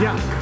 Yeah.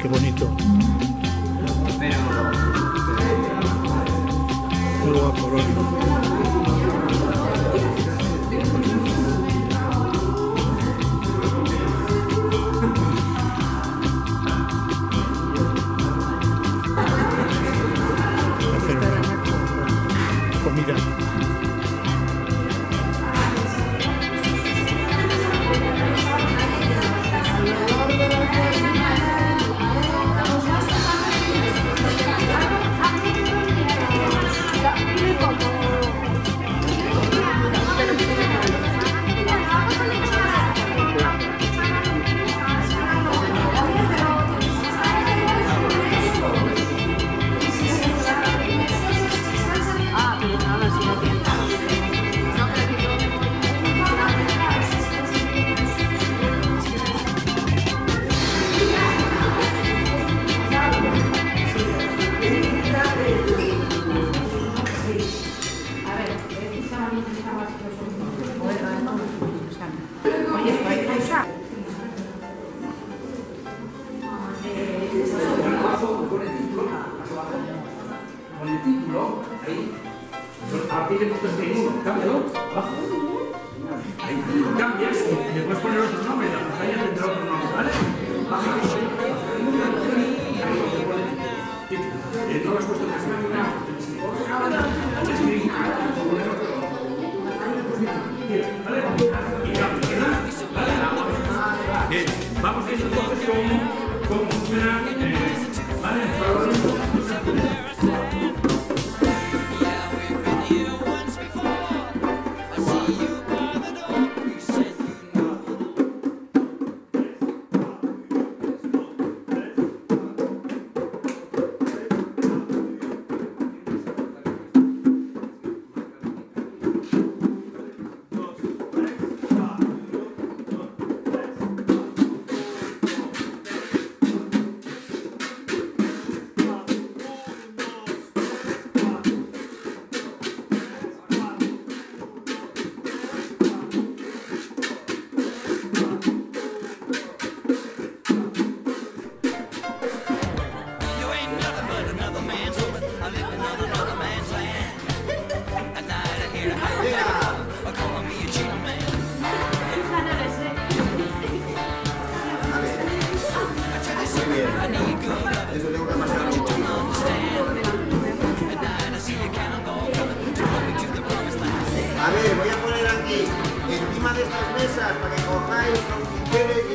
qué bonito. Aquí le he puesto este uno, cámbialo, abajo. Ahí, cambias y le puedes poner otro nombre, la pantalla tendrá otro nombre, ¿vale? Eh, no lo has puesto en la A ver, voy a poner aquí, encima de estas mesas, para que cojáis con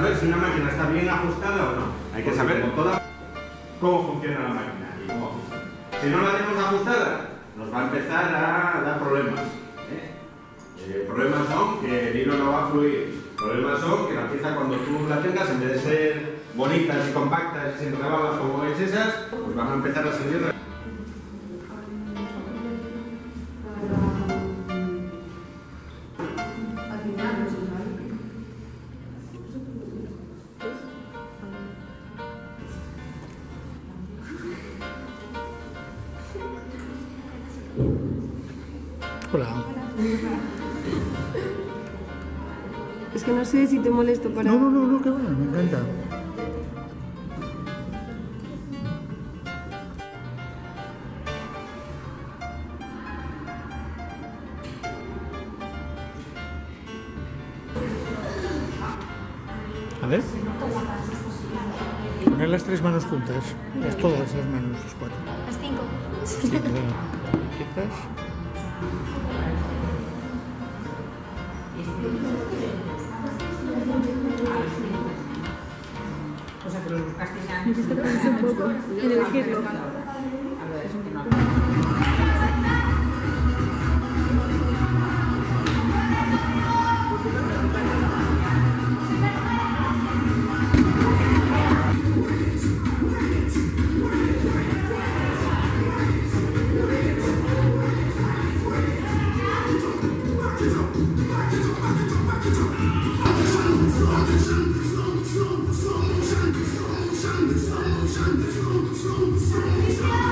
saber si una máquina está bien ajustada o no. Hay que saber con toda cómo funciona la máquina y cómo funciona. Si no la tenemos ajustada, nos va a empezar a dar problemas. ¿eh? Eh, problemas son que el hilo no va a fluir. Problemas son que la pieza cuando tú la tengas, en vez de ser bonitas y compactas y sin rebalas como es esas, pues van a empezar a salir Hola. Es que no sé si te molesto para... No, no, no, no, que bueno, me encanta. A ver. Poner las tres manos juntas. Las, todas las manos, las cuatro. Las cinco. Sí, bueno. Quietas. En el From, from, from,